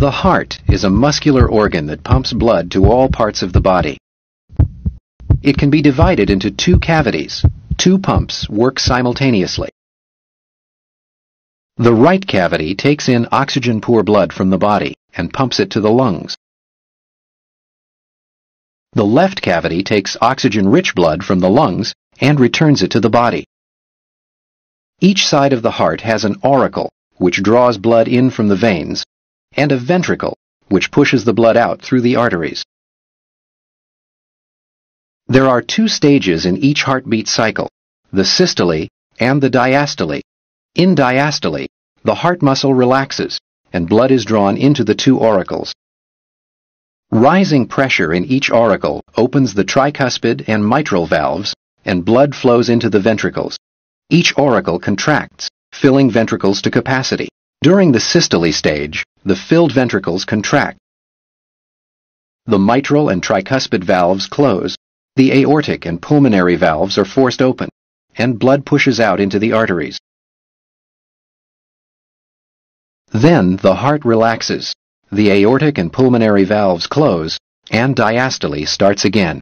The heart is a muscular organ that pumps blood to all parts of the body. It can be divided into two cavities. Two pumps work simultaneously. The right cavity takes in oxygen-poor blood from the body and pumps it to the lungs. The left cavity takes oxygen-rich blood from the lungs and returns it to the body. Each side of the heart has an auricle, which draws blood in from the veins, and a ventricle, which pushes the blood out through the arteries. There are two stages in each heartbeat cycle, the systole and the diastole. In diastole, the heart muscle relaxes and blood is drawn into the two auricles. Rising pressure in each auricle opens the tricuspid and mitral valves and blood flows into the ventricles. Each auricle contracts, filling ventricles to capacity. During the systole stage, the filled ventricles contract. The mitral and tricuspid valves close. The aortic and pulmonary valves are forced open, and blood pushes out into the arteries. Then the heart relaxes, the aortic and pulmonary valves close, and diastole starts again.